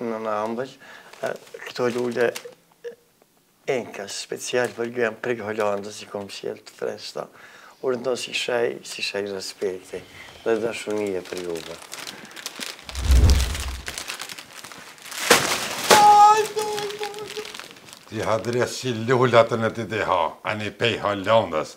Nënë ambël, këto lule enkas special për ty, prej Holandës i kom sjellë të freskëta, u rëndo si shej, si shej respekti dhe dashunije për juve. Ti hadres si lullatën e ti ti ha, ani pej Holandës,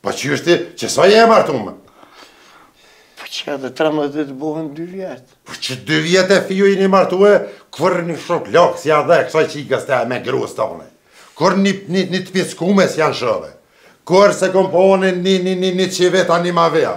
Po qysh ti, qe sa je e martume? Po qe edhe 13 ditë bohen 2 vjetë. Po qe 2 vjetë e fiju jeni martue, kurrë një shok lakë s'ja dhe, kësaj çikës te me grusht tonë. Kurrë një, një, një të piskume s'ja ke shëve. Kurrë s'e kom pa as një, një, një, një ci vetë ani mavia.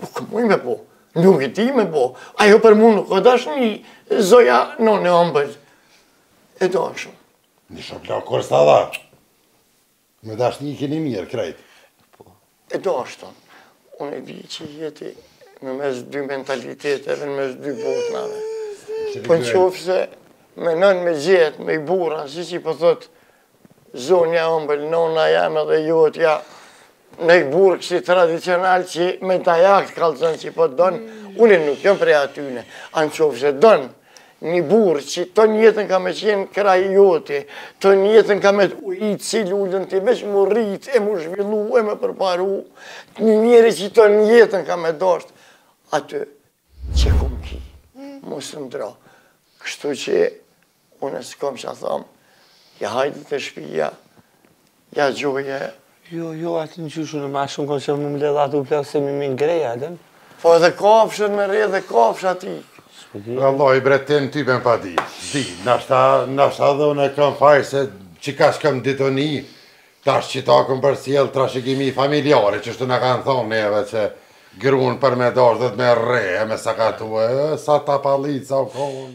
Nuk muj me po, nuk e di me po, ajo për mu nuk është është një zoja nënë ambël, e do në shumë. Një shumë në kërë sa dha, më dashtë a jeni mirë, krejtë. Po. E dashtun, unë e di që jeti në mes dy mentaliteteve, në mes dy botnave. Për po në qofë se menon me gjetë nej burrë, si që po thotë, Zonja ëmbël nona jam edhe jotja nej burrë ksi tradicional që me dajak të kalzon që po të donë mm. Unë nuk jam prej atyne A në qoftë se don një burrë që tanë jetën ka me qenë krah joti, tanë jetën ka me të ujitë si lulen, ti veç m'u rritë e m'u zhvillu e me përparu, një njeri që tanë jetën ka me dashtë aty. Qe m'ki, mos u ndrro. Kështu qe une s'kam ça thamë. Ja hajde te shpija, ja gjoje. Jo, jo, atë në gjyshën e ma shumë kom qef me m'ledhatu se me m'i ngre, a de. Po edhe kafshën me rreh edhe kafsha t'ik. S'po di. Vallahi bre ti në ty ben pa di. S'di, nashta, nashta dhe une kam faj se qikaq kam dit oni, Tash qita e kom përcjell trashëgimi familjare që shtu na kanë thonë neve që grunë për me dashtë dhet me rre e me sakatu e sa topallica u konë.